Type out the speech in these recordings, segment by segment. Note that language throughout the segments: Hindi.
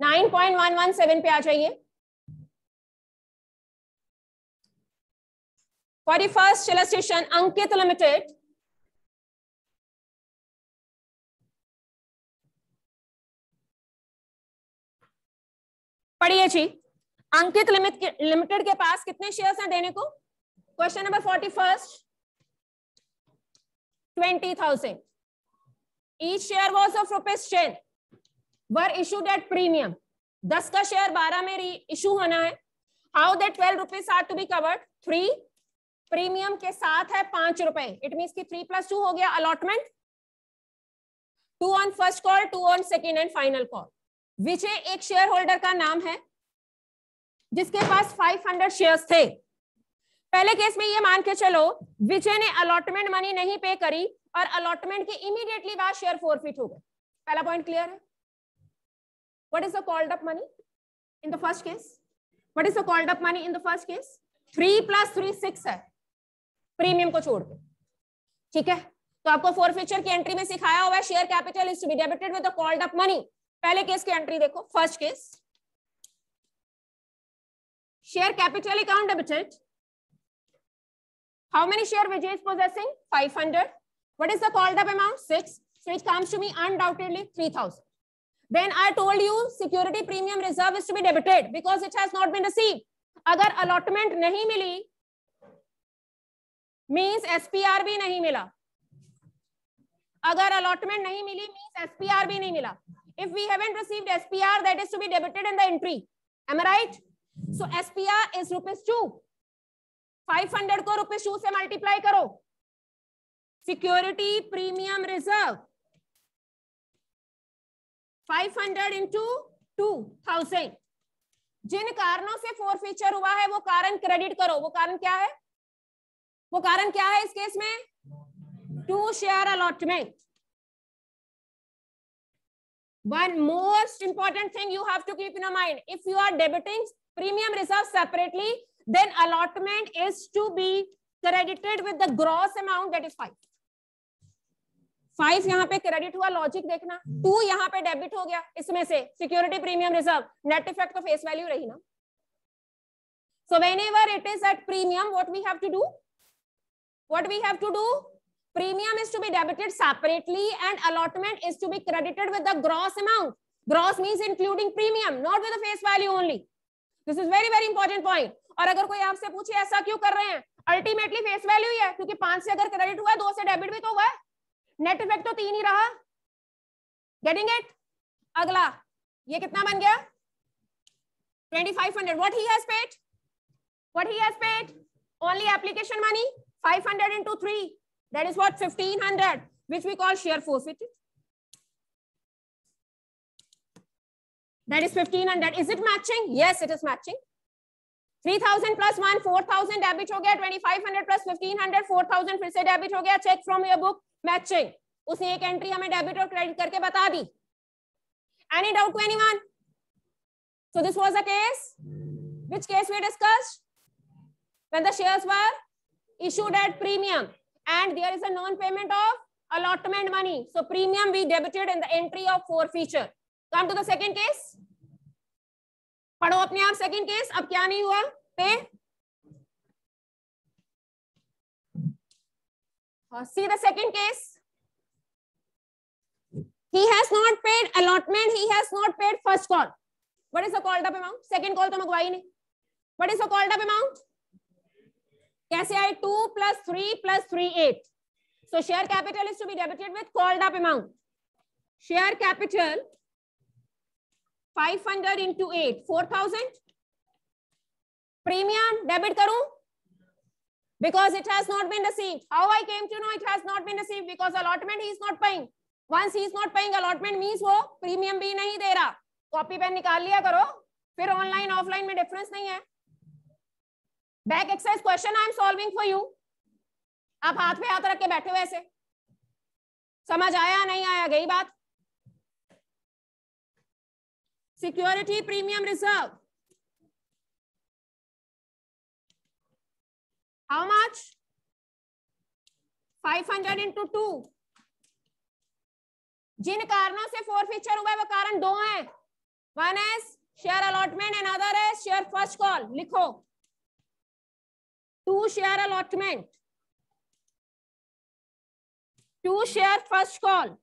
9.117 पे आ जाइए। For first illustration Ankit limited पढ़िए जी अंकित लिमिटेड के पास कितने शेयर्स हैं देने को? Question number forty first twenty thousand each share was of rupees ten were issued at premium दस का शेयर बारह में इशू होना है। How that twelve rupees are to be covered three premium के साथ है पाँच रुपए। इट मीन की थ्री प्लस टू हो गया allotment two on first call two on second and final call Vijay एक शेयर होल्डर का नाम है, जिसके पास 500 शेयर्स थे। पहले केस में ये मान के चलो विजय ने अलॉटमेंट मनी नहीं पे करी और अलॉटमेंट के इमीडिएटली बाद शेयर फोरफिट हो गए। पहला पॉइंट क्लियर है? What is the called up money in the first case what is the called up money in the first case three plus three six है. प्रीमियम को छोड़ के ठीक है? तो आपको फोर फीचर की एंट्री में सिखाया हुआ है share capital is to be debited with called up money पहले केस की एंट्री देखो first case share capital account debited how many share Vijay is possessing? 500 what is the called up amount? 6 so it comes to me undoubtedly 3000 then i told you security premium reserve is to be debited because it has not been received अगर अलॉटमेंट नहीं मिली मींस एसपीआर भी नहीं मिला अगर अलॉटमेंट नहीं मिली मींस एसपीआर भी नहीं मिला if we haven't received SPR, that is to be debited in the entry. Am I right? So SPR is rupees two. 500 को rupees two से multiply करो. Security 500 इंटू 2000 जिन कारणों से फोर फीचर हुआ है, वो कारण क्रेडिट करो। वो कारण क्या है? वो कारण क्या है इस केस में? Two share allotment one most important thing you have to keep in mind if you are debiting premium reserve separately then allotment is to be credited with amount that is five five यहाँ पे क्रेडिट हुआ लॉजिक देखना टू यहाँ पे डेबिट हो गया इसमें से security premium reserve net effect तो फेस वैल्यू रही ना so whenever it is at premium what we have to do what we have to do premium is to be debited separately and allotment is to be credited with the gross amount gross means including premium not with the face value only this is very very important point और अगर कोई आपसे पूछे ऐसा क्यों कर रहे हैं अल्टीमेटली फेस वैल्यू ही है क्योंकि पाँच से अगर क्रेडिट हुआ है दो से डेबिट भी तो हुआ है नेट इफ़ेक्ट तो तीन ही रहा गेटिंग इट अगला ये कितना बन गया 2500 what he has paid what he has paid only application money 500 into 3 That is what 1500, which we call share forfeit. That is 1500. Is it matching? Yes, it is matching. 3000 plus 1, 4000 debit हो गया 2500 plus 1500, 4000 फिर से debit हो गया check from your book matching. उसने एक entry हमें debit और credit करके बता दी. Any doubt to anyone? So this was a case. Which case we discussed? When the shares were issued at premium. and there is a non-payment of allotment money. So premium we debited in the entry of forfeiture. Come to the second case. पढ़ो अपने आप सेकंड केस अब क्या नहीं हुआ पे see the second case he has not paid allotment he has not paid first call what is the called up amount second call तो मंगवाई नहीं what is the called up amount कैसे आए two plus three plus three eight so share capital is to be debited with called up amount share capital 500 into 8 4000 premium debit करूँ because it has not been received how i came to know it has not been received because allotment he is not paying once he is not paying allotment means वो premium भी नहीं दे रहा कॉपी पेन निकाल लिया करो फिर ऑनलाइन ऑफलाइन में डिफरेंस नहीं है back exercise question I am solving for you आप हाथ पे हाथ रख के बैठे हुए ऐसे समझ आया नहीं आया गई बात security premium reserve how much 500 into two जिन कारणों से फोर फीचर हुआ है वो कारण दो हैं। One as share allotment and other as share first call लिखो। Two share allotment two share first call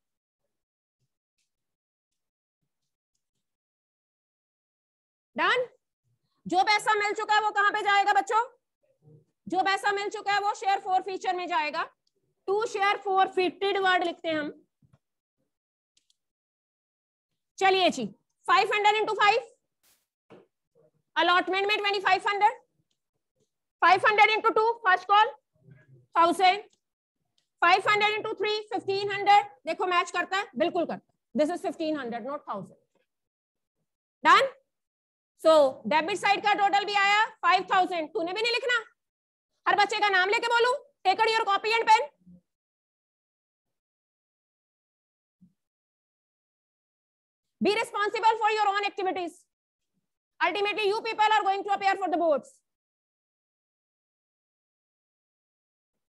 done जो पैसा मिल चुका है, वो कहाँ पे जाएगा बच्चों? जो पैसा मिल चुका है, वो शेयर फोर फीचर में जाएगा। Two share forfeited word लिखते हैं हम। चलिए जी five hundred into five allotment में twenty five hundred five hundred into two first call thousand five hundred into three fifteen hundred देखो मैच करता है? बिल्कुल करता है। This is fifteen hundred not thousand done so debit side का टोटल भी आया फाइव थाउज़ेंड तूने भी नहीं लिखना? हर बच्चे का नाम लेके बोलू take your copy and pen be responsible for your own activities ultimately you people are going to appear for the boards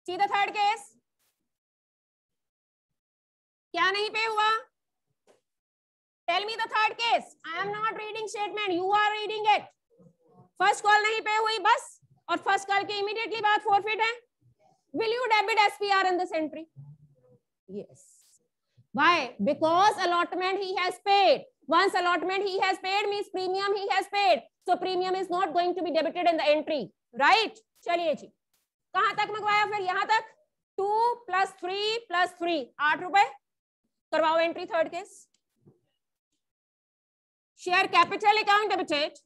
see the third case क्या नहीं पे हुआ tell me the third case I am not reading statement you are reading it first call नहीं पे हुई बस और फ़र्स्ट कॉल के इमीडिएटली बाद फॉरफिट है will you debit SPR in this entry yes why because allotment he has paid once allotment he has paid means premium he has paid so premium is not going to be debited in the entry right चलिए जी कहाँ तक मंगवाया फिर यहाँ तक two plus three plus three आठ रुपए करवाओ entry third case share capital account debited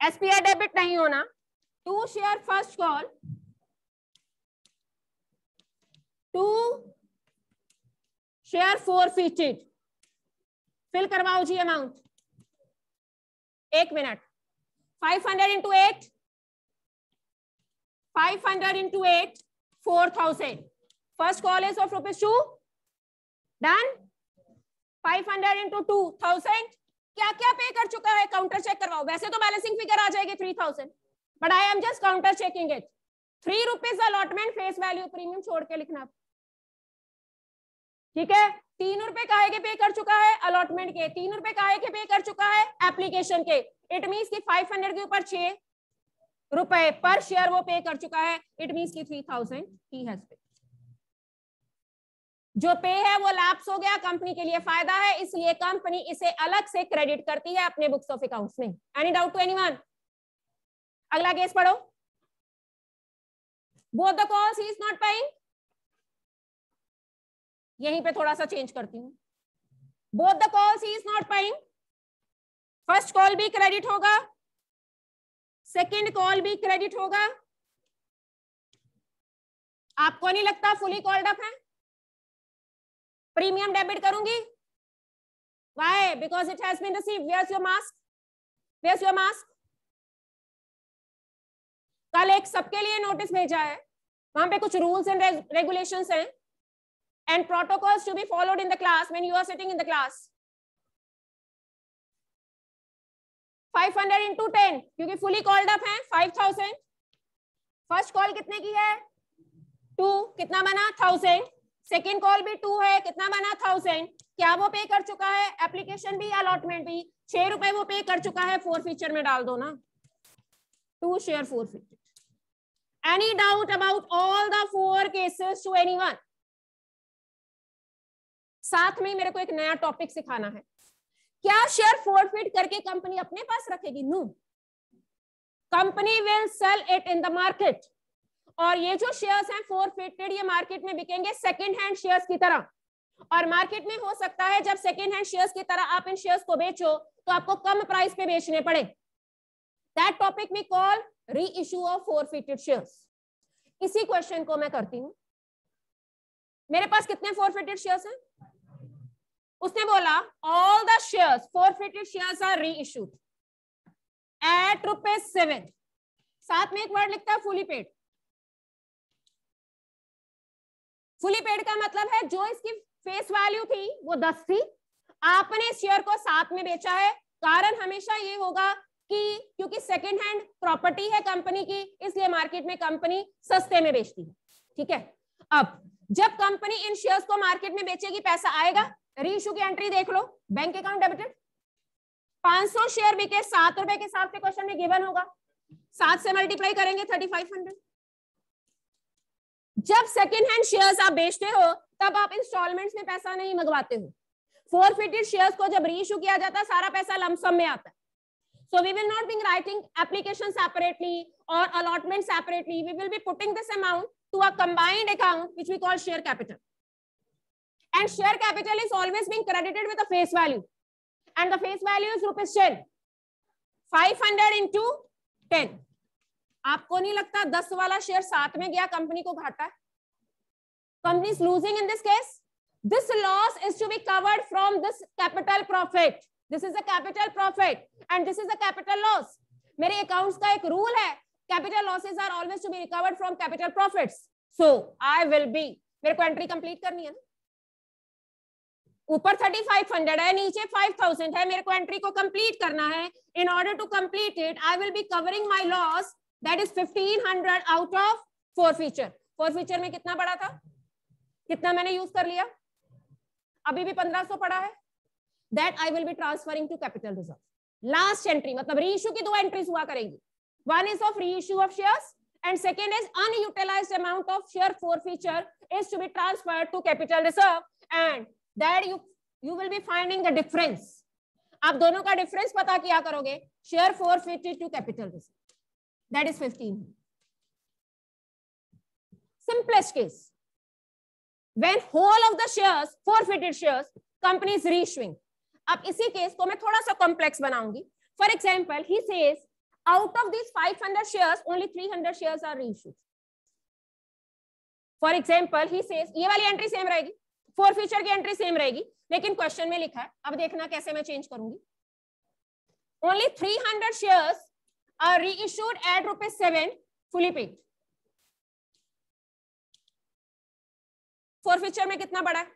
SPI debit नहीं होना। Two share first call two share forfeited fill करवाओ जी अमाउंट एक minute five hundred into eight five hundred into eight four thousand first call is of rupees two done five hundred into two thousand क्या क्या पे कर चुका है? काउंटर चेक करवाओ। वैसे तो बैलेंसिंग फिगर आ जाएगी three thousand but I am just counter checking it three rupees allotment face value premium छोड़ के लिखना। ठीक है? तीन रुपए काहे के पे कर चुका है? अलॉटमेंट के। तीन रुपए काहे के पे कर चुका है? एप्लीकेशन के। इट मीन्स की फाइव हंड्रेड के ऊपर छह रुपए पर शेयर वो पे कर चुका है। इट मीन्स की थ्री थाउज़ेंड ही हैज़ पे जो पे है वो लैप्स हो गया कंपनी के लिए फ़ायदा है, इसलिए कंपनी इसे अलग से क्रेडिट करती है अपने बुक्स ऑफ़ अकाउंट्स में। एनी डाउट टू एनीवन अगला केस पढ़ो। Both the calls is not paying यहीं पे थोड़ा सा चेंज करती हूँ। Both the calls is not paying first call भी क्रेडिट होगा। सेकेंड कॉल भी क्रेडिट होगा। आपको नहीं लगता फुली कॉल्ड अप है? प्रीमियम डेबिट करूँगी। Why because it has been receive where's your mask where's your mask कल एक सबके लिए नोटिस भेजा है। वहाँ पे कुछ रूल्स एंड रेगुलेशंस हैं। And protocols to be followed in the class when you are sitting in the class. 500 into 10 क्योंकि fully called up है 5000 फ़र्स्ट कॉल कितने की है? टू कितना बना? थाउज़ेंड सेकेंड कॉल भी टू है, कितना बना? थाउज़ेंड क्या वो पे कर चुका है? एप्लीकेशन भी अलॉटमेंट भी. छह रुपए वो पे कर चुका है फोर फीचर में डाल दो ना। To share forfeiture any doubt about all the four cases to any one साथ में मेरे को एक नया टॉपिक सिखाना है। क्या शेयर फोरफिट करके कंपनी अपने पास रखेगी? No company will sell it in the market और ये जो शेयर्स हैं फोरफिटेड ये मार्केट में बिकेंगे सेकेंड हैंड शेयर्स की तरह। और मार्केट में हो सकता है जब सेकेंड हैंड शेयर्स की तरह आप इन शेयर्स को बेचो तो आपको कम प्राइस पे बेचने पड़े। That topic we call reissue of forfeited shares इसी क्वेश्चन को मैं करती हूँ। मेरे पास कितने फोरफिटेड शेयर्स हैं? उसने बोला all the shares forfeited shares are reissued at rupees seven साथ में एक वर्ड लिखता है फुली पेड फुली पेड का मतलब है जो इसकी फेस वैल्यू थी, वो दस थी। आपने शेयर को सात में बेचा है। कारण हमेशा ये होगा कि क्योंकि सेकेंड हैंड प्रॉपर्टी है कंपनी की, इसलिए मार्केट में कंपनी सस्ते में बेचती है। ठीक है? अब, जब कंपनी इन शेयर्स को मार्केट में बेचेगी, पैसा आएगा री इशू की एंट्री देख लो बैंक अकाउंट डेबिटेड 500 शेयर बिके, सात रुपए के हिसाब से क्वेश्चन में गिवन होगा। सात से मल्टीप्लाई करेंगे 3500 जब सेकेंड हैंड शेयर्स आप बेचते हो तब आप इंस्टॉलमेंट्स में पैसा नहीं मंगवाते हो फोर फिटेड शेयर्स को जब री इशू किया जाता है सारा पैसा लमसम में आता है So we will not be writing application separately or allotment separately. We will be putting this amount to a combined account, which we call share capital. And share capital is always being credited with a face value. And the face value is rupees 10. 500 into 10. आपको नहीं लगता दस वाला शेयर सात में गया कंपनी को घाटा? Company is losing in this case this loss is to be covered from this capital profit this is a capital profit and this is a capital loss मेरे अकाउंट्स का एक रूल है capital losses are always to be recovered from capital profit so I will be मेरे को एंट्री कंप्लीट करनी है ऊपर थर्टी फाइव हंड्रेड है, नीचे फाइव थाउज़ेंड है, मेरे को एंट्री को कंप्लीट करना है. In order to complete it I will be covering my loss that is fifteen hundred out of forfeiture forfeiture में कितना पड़ा था? कितना मैंने यूज़ कर लिया? अभी भी पंद्रह सौ पड़ा है? That I will be transferring to capital reserve last entry मतलब रीइश्यू की दो एंट्रीज हुआ करेंगी। One is of reissue of shares and second is unutilise amount of share forfeiture is to be transfer to capital reserve and that you you will be finding the difference आप दोनों का डिफरेंस पता किया करोगे? Share forfeiture to capital reserve that is 15 simplest case. When whole of the shares, forfeited shares company is reissuing अब इसी केस को मैं थोड़ा सा कॉम्प्लेक्स बनाऊँगी for example he says out of this 500 shares only 300 shares are reissued for example he says ये वाली एंट्री सेम रहेगी. फोर फीचर की एंट्री सेम रहेगी. लेकिन क्वेश्चन में लिखा है। अब देखना कैसे मैं चेंज करूँगी. Only 300 shares are reissued at rupees seven fully paid forfeiture में कितना बड़ा है?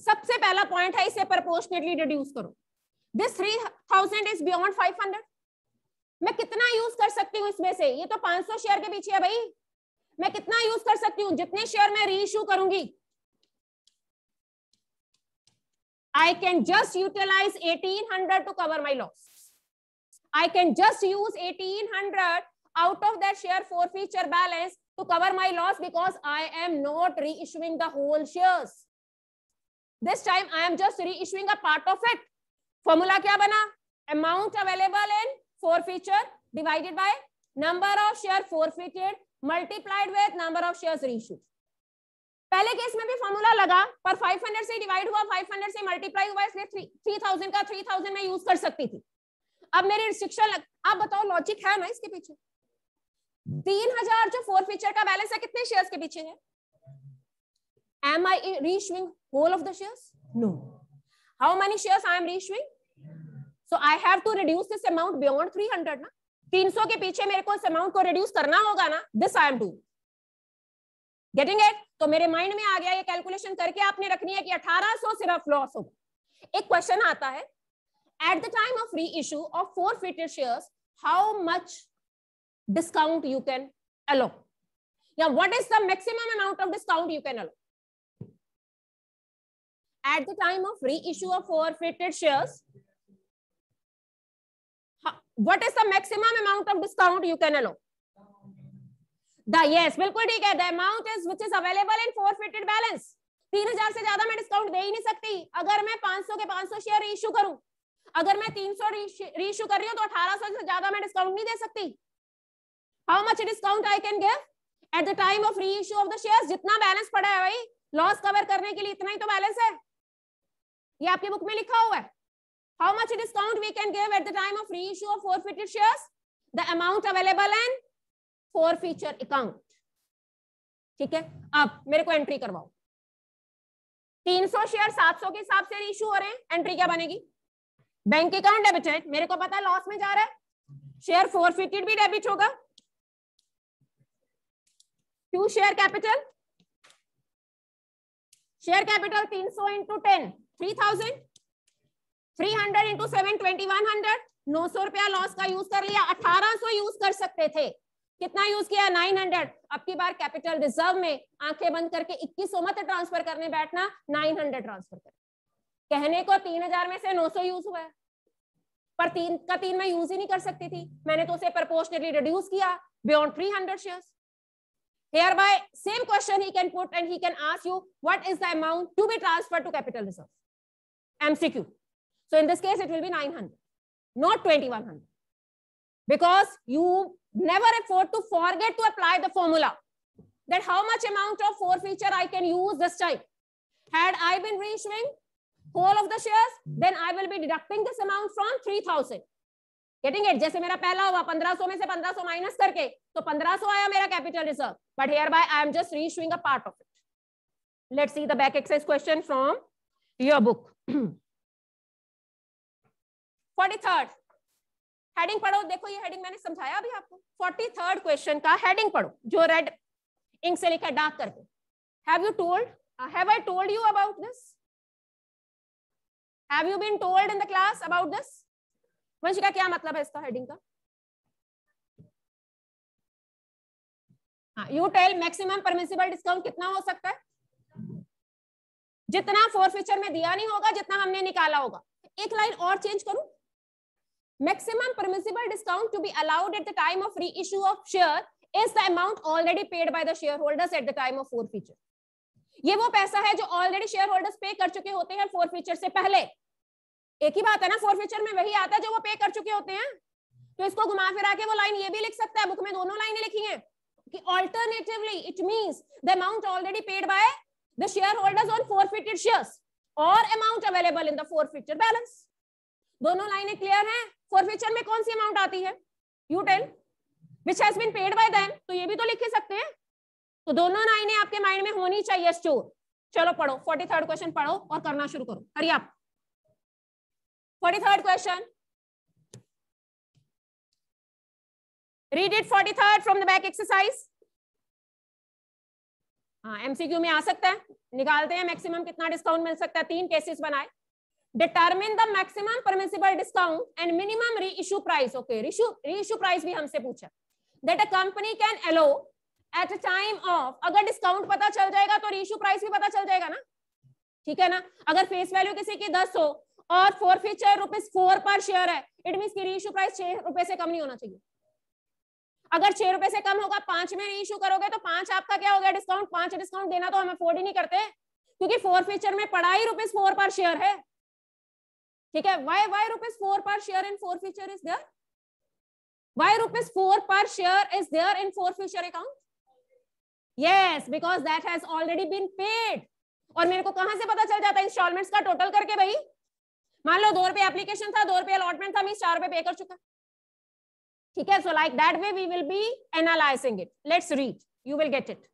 सबसे पहला पॉइंट है, इसे प्रपोर्शनेटली रिड्यूस करो। This three thousand is beyond five hundred मैं कितना यूज़ कर सकती हूँ इसमें से? ये तो 500 शेयर के पीछे है भाई। मैं कितना यूज़ कर सकती हूँ? जितने शेयर मैं री इशू करूँगी। I can just utilize 1800 to cover my loss. I can just use 1800 out of that share forfeiture balance to cover my loss because I am not reissuing the whole shares. This time I am just reissuing a part of it. Formula क्या बना? Amount available in forfeiture divided by number of share forfeited multiplied with number of shares reissued. पहले केस में भी फॉर्मूला लगा पर 500 से डिवाइड हुआ 500 से मल्टीप्लाई हुआ इसलिए 3000 का 3000 में यूज़ कर सकती थी अब मेरी रिस्ट्रिक्शन लग... आप बताओ लॉजिक है ना इसके पीछे? तीन हज़ार जो फोर फीचर का बैलेंस है, कितने शेयर्स के पीछे है? Am I reissuing whole of the shares no how many shares I am reissuing so I have to reduce this amount beyond 300 ना? 300 के पीछे मेरे को इस अमाउंट को रिड्यूस करना होगा ना? This I am doing getting it तो मेरे माइंड में आ गया ये कैलकुलेशन करके आपने रखनी है कि 1800 सिर्फ़ लॉस होगा। एक क्वेश्चन आता है reissue of forfeited shares how much discount you can allow या what is the maximum amount of discount you can allow at the time of reissue of forfeited shares what is the maximum amount of discount you can allow? The yes बिल्कुल ठीक है the amount is which is available in forfeited balance 3000 से ज़्यादा मैं डिस्काउंट दे ही नहीं सकती। अगर मैं 500 के 500 शेयर इशू करूँ अगर मैं तीन 300 रीइशू कर रही हूँ तो 1800 से ज़्यादा मैं डिस्काउंट नहीं दे सकती। How much discount I can give at the time of reissue of the shares जितना बैलेंस पड़ा है भाई लॉस कवर करने के लिए इतना ही तो बैलेंस है। ये आपकी बुक में लिखा हुआ है। How much discount we can give at the time of reissue of forfeited shares the amount available in forfeiture account ठीक है? अब मेरे को एंट्री करवाओ। 300 शेयर 700 के हिसाब से इशू हो रहे हैं। एंट्री क्या बनेगी? बैंक अकाउंट डेबिटेड मेरे को पता है लॉस में जा रहा है। शेयर फोर फिटेड भी डेबिट होगा। To share capital share capital 300 into ten three thousand three hundred into seven twenty one hundred नौ सौ रुपया लॉस का यूज़ कर लिया, अठारह सौ यूज़ कर सकते थे। कितना यूज़ किया? 900 अब की बार कैपिटल रिज़र्व में आँखें बंद करके 2100 मत ट्रांसफ़र करने बैठना 900 ट्रांसफ़र कर कहने को तीन हज़ार में से नौ सौ यूज़ हुआ है। पर तीन, का तीन में यूज़ ही नहीं कर सकती थी। मैंने तो उसे प्रपोर्शनली रिड्यूस किया beyond three hundred share hereby same question he can put and he can ask you what is the amount to be transfer to capital reserve MCQ so in this case it will be nine hundred not twenty one hundred because you never afford to forget to apply the formula that how much amount of four feature i can use this time. Had i been reissuing whole of the shares, then i will be deducting this amount from 3000 getting it? जैसे मेरा पहला हुआ 1500 में से 1500 माइनस करके तो 1500 आया मेरा capital reserve but hereby I am just reissuing a part of it let's see the back exercise question from your book 43rd heading पढ़ो, देखो ये हेडिंग मैंने समझाया अभी आपको. 43rd क्वेश्चन का हेडिंग पढ़ो, जो रेड इंक से लिखा डार्क करके. Have you told have I told you about this Have you been told in the class about this? Vanshika क्या मतलब है इसका हेडिंग का हाँ you tell maximum permissible discount कितना हो सकता है जितना फोर फीचर में दिया नहीं होगा जितना हमने निकाला होगा एक लाइन और चेंज करूँ maximum permissible discount to be allowed at the time of reissue of share is the amount already paid by the shareholders at the time of forfeiture ये वो पैसा है जो ऑलरेडी शेयर होल्डर्स पे कर चुके होते हैं फोर फीचर से पहले। एक ही बात है ना फोर फीचर में वही आता है जो वो पे कर चुके होते हैं। तो इसको घुमा फिरा के वो लाइन ये भी लिख सकता है बुक में दोनों लाइनें लिखी हैं कि alternatively it means the amount already paid by the shareholders on forfeited shares और amount available in the forfeiture balance दोनों लाइनें क्लियर हैं। फोरफिचर में कौन सी अमाउंट आती है? You tell which has been paid by them तो ये भी तो लिख सकते हैं। तो दोनों लाइनें आपके माइंड में होनी चाहिए स्टोर चलो पढ़ो फोर्टी थर्ड क्वेश्चन पढ़ो और करना शुरू करो। हरी आप forty third question read it forty third from the back exercise हाँ एमसीक्यू में आ सकता है। निकालते हैं मैक्सिमम कितना डिस्काउंट मिल सकता है? तीन केसेस बनाए। Determine the maximum permissible discount and minimum reissue price okay reissue price भी हमसे पूछा। That a company can allow at a time of अगर डिस्काउंट पता चल जाएगा तो रीशू प्राइस भी पता चल जाएगा ना? ठीक है ना? अगर फेस वैल्यू किसी की दस हो और forfeiture rupees four per share है इट मीन की रीशू प्राइस छह रुपए से कम नहीं होना चाहिए। अगर छह रुपए से कम होगा, पाँच में रीइशू करोगे तो पाँच आपका क्या हो गया डिस्काउंट पाँच डिस्काउंट देना तो हम अफोर्ड ही नहीं करते। क्योंकि फोर फीचर में पड़ा ही रुपीज़ फोर पर शेयर है। ठीक है? Why why rupees four per share in forfeiture is there why rupees four per share is there in forfeiture account yes because that has already been paid और मेरे को कहाँ से पता चल जाता है इंस्टॉलमेंट्स का टोटल करके भाई? मान लो दो रुपए एप्लीकेशन था, दो रुपए अलॉटमेंट था, मैं चार रुपए पे कर चुका। ठीक है so like that way we will be analysing it let's read you will get it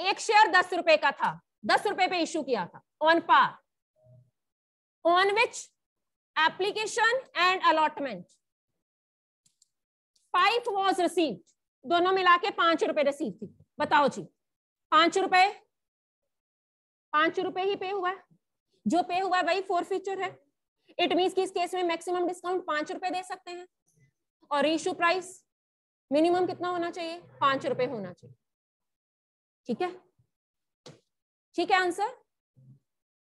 एक शेयर दस रुपए का था, दस रुपए पे इश्यू किया था। On par on which application and allotment five was received दोनों मिला के पाँच रुपए रिसीव थी। बताओ जी। पाँच रुपए? पाँच रुपए ही पे हुआ। जो पे हुआ वही फोर फीचर है। इट मीन कि इस केस में मैक्सिमम डिस्काउंट पाँच रुपए दे सकते हैं। और इशू प्राइस मिनिमम कितना होना चाहिए? पाँच रुपए होना चाहिए। ठीक है? ठीक है आंसर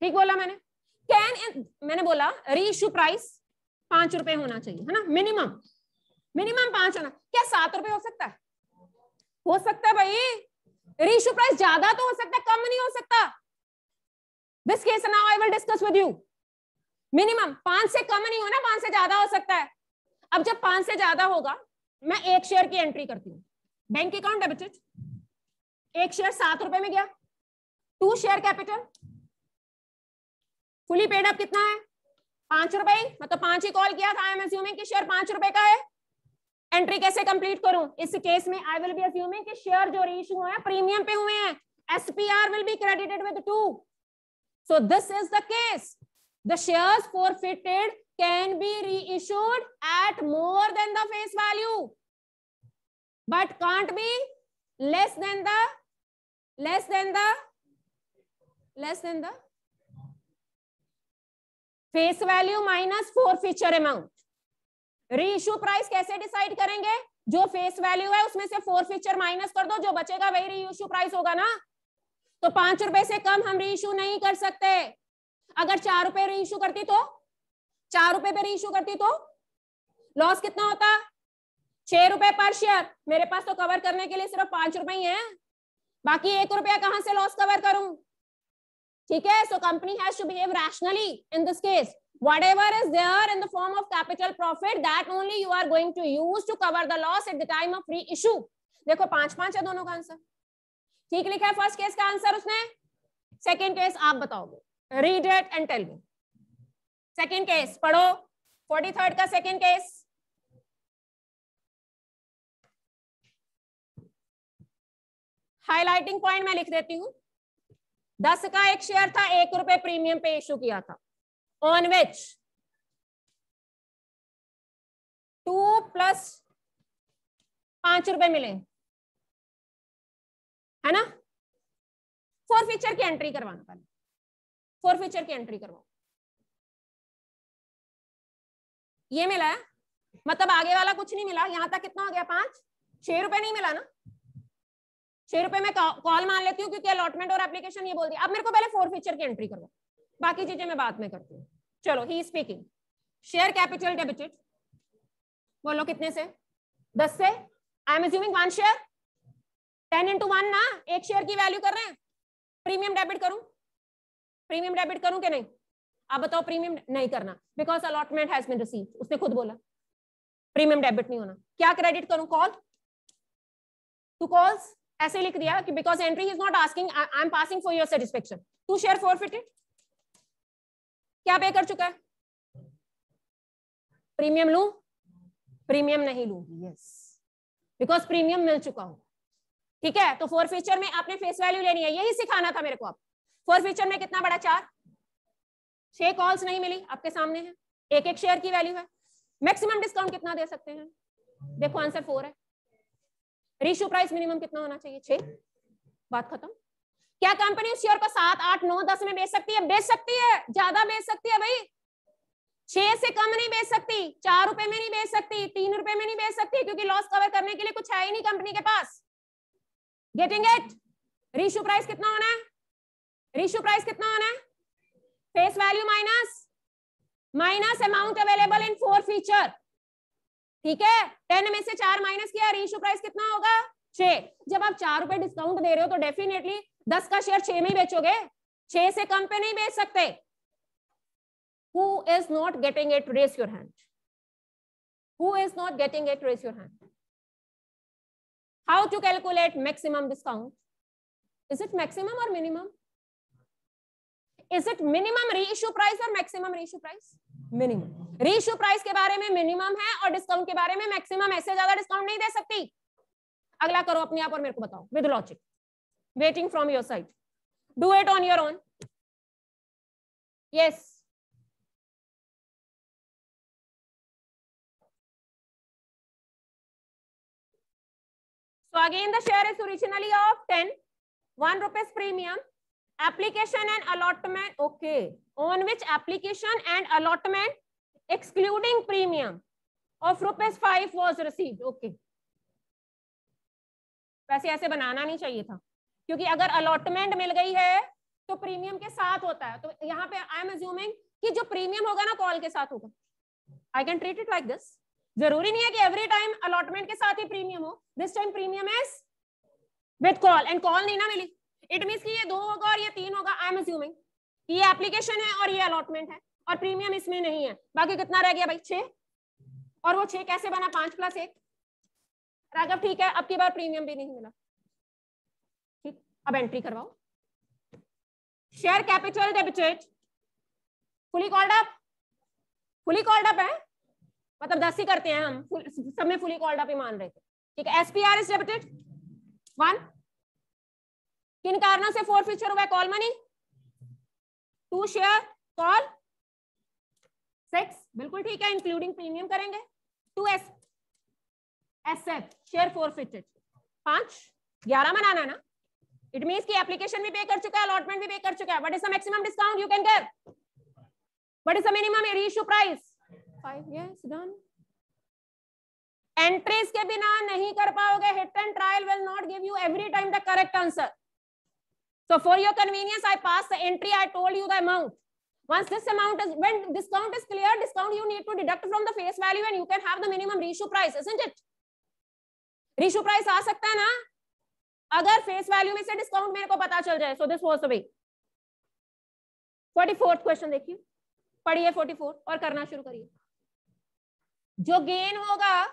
ठीक बोला मैंने? कैन मैंने बोला री इशू प्राइस पाँच रुपए होना चाहिए, है ना? मिनिमम मिनिमम पाँच होना। क्या सात रुपए हो सकता है? हो सकता है भाई। रीशू प्राइस ज़्यादा तो हो सकता है, कम नहीं हो सकता। This case now I will discuss with you minimum पाँच से कम नहीं होना, पाँच से ज़्यादा हो सकता है। अब जब पाँच से ज़्यादा होगा, मैं एक शेयर की एंट्री करती हूँ। बैंक अकाउंट डेबिटेड एक शेयर सात रुपए में गया। To share capital fully paid up कितना है? पाँच रुपए मतलब पाँच ही कॉल किया था आई एम कि शेयर पाँच रुपए का है। एंट्री कैसे कंप्लीट करूँ? इस केस में आई विल बी अस्यूमिंग कि शेयर जो रीइशू हुए हैं प्रीमियम पे हुए हैं। SPR will be credited with 2 so this is the case the shares forfeited can be reissued at more than the face value but can't be less than the less than the less than the face value minus forfeiture amount reissue price कैसे डिसाइड करेंगे? जो फेस वैल्यू है, उसमें से फोर फीचर माइनस कर दो, जो बचेगा वही रीइश्यू प्राइस होगा ना? तो पाँच रुपए से कम हम रीइश्यू नहीं कर सकते। अगर चार रुपए री इशू करती तो? चार रुपए पे री इशू करती तो? लॉस कितना होता? छह रुपए पर शेयर मेरे पास तो कवर करने के लिए सिर्फ़ पाँच रुपए ही है। बाकी एक रुपया कहाँ से लॉस कवर करूँ? ठीक है? So company has to behave rationally in this case whatever is there in the form of capital profit, that only you are going to use to cover the loss at the time of reissue. देखो, पाँच पाँच है दोनों का आंसर ठीक लिखा है फ़र्स्ट केस का आंसर उसने? सेकेंड केस आप बताओगे. Read it and tell me second case पढ़ो. फोर्टी थर्ड का सेकेंड केस हाईलाइटिंग पॉइंट मैं लिख देती हूँ. दस का एक शेयर था, एक रुपए प्रीमियम पे इशू किया था. ऑन विच टू प्लस पाँच रुपए मिले। है ना? फोर फीचर की एंट्री करवाना पहले। फोर फीचर की एंट्री करवाओ। ये मिला? है मतलब आगे वाला कुछ नहीं मिला। यहाँ तक कितना हो गया? पाँच? छह रुपए नहीं मिला ना? छह रुपए में कॉल मान लेती हूँ क्योंकि अलॉटमेंट और एप्लीकेशन ये बोल दिया। अब मेरे को पहले फोर फीचर की एंट्री करवाओ। बाकी चीज़ें मैं बाद में करती हूँ। चलो he speaking share capital debited बोलो कितने से? दस से? I am assuming one share ten into one ना? एक शेयर की वैल्यू कर रहे हैं? प्रीमियम डेबिट करूँ? प्रीमियम डेबिट करूँ कि नहीं? आप बताओ प्रीमियम नहीं करना। Because allotment has been receive उसने खुद बोला। प्रीमियम डेबिट नहीं होना। क्या क्रेडिट करूँ? कॉल टू कॉल्स ऐसे लिख दिया कि because entry is not asking I am passing for your satisfaction to share forfeited क्या पे कर चुका है? प्रीमियम लू? प्रीमियम नहीं लूँगी यस बिकॉज़ प्रीमियम मिल चुका हूँ। ठीक है? तो फोर फीचर में आपने फेस वैल्यू लेनी है। यही सिखाना था मेरे को आप फोर फीचर में कितना बड़ा? चार। छह कॉल्स नहीं मिली। आपके सामने है। एक एक शेयर की वैल्यू है। मैक्सिमम डिस्काउंट कितना दे सकते हैं? देखो आंसर फोर है। रीशू प्राइस मिनिमम कितना होना चाहिए? छह। बात खत्म। क्या कंपनी शेयर को सात, आठ, नौ, दस में बेच सकती है? बेच सकती है। ज़्यादा बेच सकती है भाई। छह से कम नहीं बेच सकती। चार रुपए में नहीं बेच सकती। तीन रुपए में नहीं बेच सकती, क्योंकि लॉस कवर करने के लिए कुछ है ही नहीं कंपनी के पास। गेटिंग इट रीशू प्राइस कितना होना है? रीशू प्राइस कितना होना है? Face value minus minus amount available in forfeiture ठीक है? टेन में से चार माइनस किया रीशू प्राइस कितना होगा? छह। जब आप चार रुपए डिस्काउंट दे रहे हो तो डेफिनेटली दस का शेयर छह में ही बेचोगे? छह से कम पे नहीं बेच सकते। Who is not getting it raise your hand who is not getting it raise your hand how to calculate maximum discount is it maximum और minimum is it minimum reissue price और maximum reissue price minimum reissue price के बारे में है और डिस्काउंट के बारे में मैक्सिमम ऐसे ज़्यादा डिस्काउंट नहीं दे सकती। अगला करो अपने आप और मेरे को बताओ। With logic waiting from your side. Do it on your own. Yes. So again, the share is originally of 10, 1 rupees premium, application and allotment, okay, on which application and allotment excluding premium of rupees 5 was received, okay. वैसे ऐसे बनाना नहीं चाहिए था क्योंकि अगर अलॉटमेंट मिल गई है तो प्रीमियम के साथ होता है। तो यहाँ पे आई एम एज्यूमिंग कि जो प्रीमियम होगा ना कॉल के साथ होगा। I can treat it like this ज़रूरी नहीं है कि एवरी टाइम अलॉटमेंट के साथ ही प्रीमियम हो। This time premium is with call and call नहीं ना मिली। इट मीन कि ये दो होगा और ये तीन होगा। आई एम एज्यूमिंग ये एप्लीकेशन है और ये अलॉटमेंट है और प्रीमियम इसमें नहीं है। बाकी कितना रह गया भाई? छे और वो छे कैसे बना? पाँच प्लस एक। राघव, ठीक है, अब की बार प्रीमियम भी नहीं मिला। अब एंट्री करवाओ। Share capital debited fully called up fully called up है? मतलब दस ही करते हैं हम। सब में फुली कॉल्ड अप ही मान रहे थे। ठीक है एसपीआर इज़ डेबिटेड वन किन कारणों से फोर फीचर हुआ call money to share call six बिल्कुल ठीक है इंक्लूडिंग प्रीमियम करेंगे। To S S F share forfeiture पाँच। ग्यारह मनाना ना। इट मीन की एप्लीकेशन भी पे कर चुका है अलॉटमेंट भी पे कर चुका है what is the maximum discount you can get what is the minimum reissue price 5 yes done entries के बिना नहीं कर पाओगे hit and trial will not give you every time the correct answer so for your convenience i pass the entry i told you the amount Once this amount is, when discount is clear, discount you need to deduct from the face value and you can have the minimum reissue price, isn't it? Reissue price आ सकता है ना अगर फेस वैल्यू में से डिस्काउंट मेरे को पता चल जाए so this was the way 44th question देखिए। पढ़िए 44 और करना शुरू करिए। जो गेन होगा,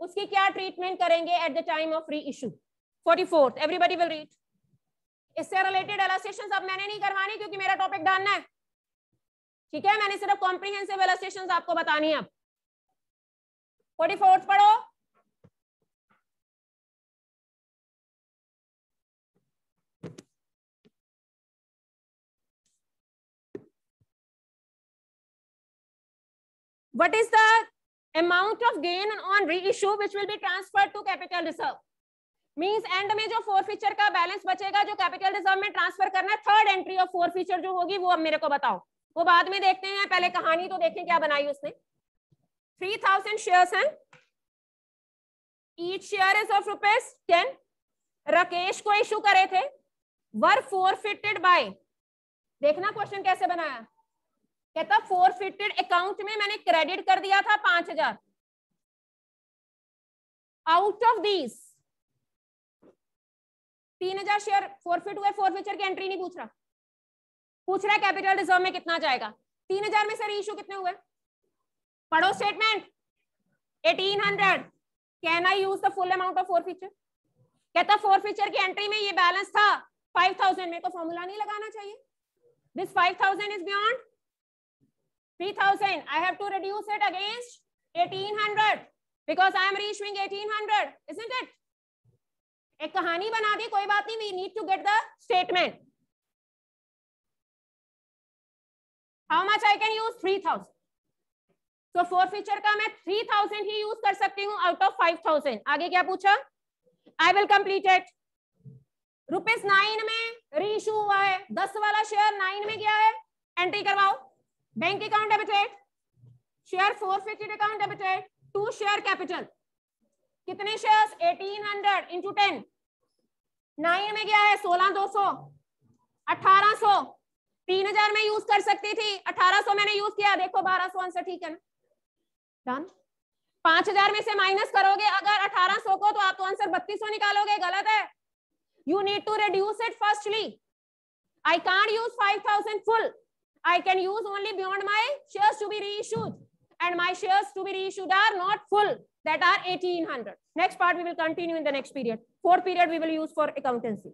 उसकी क्या ट्रीटमेंट करेंगे at the time of reissue 44th everybody will read इससे रिलेटेड एलास्टेशन अब मैंने नहीं करवानी क्योंकि मेरा टॉपिक डालना है। ठीक है? मैंने सिर्फ़ कॉम्प्रिहेंसिव एलास्टेशन आपको बतानी है अब। फोर्टी फोर्थ पढ़ो। What is the amount of gain on reissue which will be transferred to capital reserve? Means end में जो फोर फीचर का बैलेंस बचेगा, जो कैपिटल रिज़र्व में ट्रांसफ़र करना है third entry of forfeiture जो होगी, वो अब मेरे को बताओ। वो बाद में देखते हैं, पहले कहानी तो देखें क्या बनाई उसने। थ्री थाउज़ेंड शेयर हैं। Each share is of rupees ten Rakesh को इशू करे थे। वर फोर फिटेड बाय देखना क्वेश्चन कैसे बनाया? कहता फोर फिटेड अकाउंट में मैंने क्रेडिट कर दिया था पाँच हज़ार। आउट ऑफ़ दीज तीन हज़ार शेयर फोरफिट हुए फोरफिचर की एंट्री नहीं पूछ रहा। पूछ रहा है कैपिटल रिज़र्व में कितना जाएगा। तीन हज़ार में सर इशू कितने हुए? पढ़ो statement eighteen hundred can I use the full amount of forfeiture कहता फोर फीचर की एंट्री में ये बैलेंस था। फाइव थाउज़ेंड में तो फॉर्मूला नहीं लगाना चाहिए। This five thousand is beyond three thousand I have to reduce it against eighteen hundred because I am reaching eighteen hundred is it एक कहानी बना दी, कोई बात नहीं we need to get the statement how much I can use three thousand तो फोर फीचर का मैं थ्री थाउज़ेंड ही यूज़ कर सकती हूँ आउट ऑफ़ फाइव थाउज़ेंड आगे क्या पूछा? I will complete it rupees nine में रीशू हुआ है, दस वाला शेयर नाइन में गया है एंट्री करवाओ। Bank account debited share four fifty account debited to share capital कितने शेयर्स 1800 इंटू टेन नाइन में गया है? सोलह दो सौ. अठारह सौ. तीन हज़ार में यूज़ कर सकती थी. अठारह सौ मैंने यूज़ किया. देखो बारह सौ आंसर ठीक है ना? डन पाँच हज़ार में से माइनस करोगे अगर अठारह सौ को तो आप तो आंसर बत्तीस सौ निकालोगे. गलत है. You need to reduce it firstly I can't use five thousand full I can use only beyond my shares to be reissued. And my shares to be reissued are not full. That are 1800. Next part we will continue in the next period. Fourth period we will use for accountancy.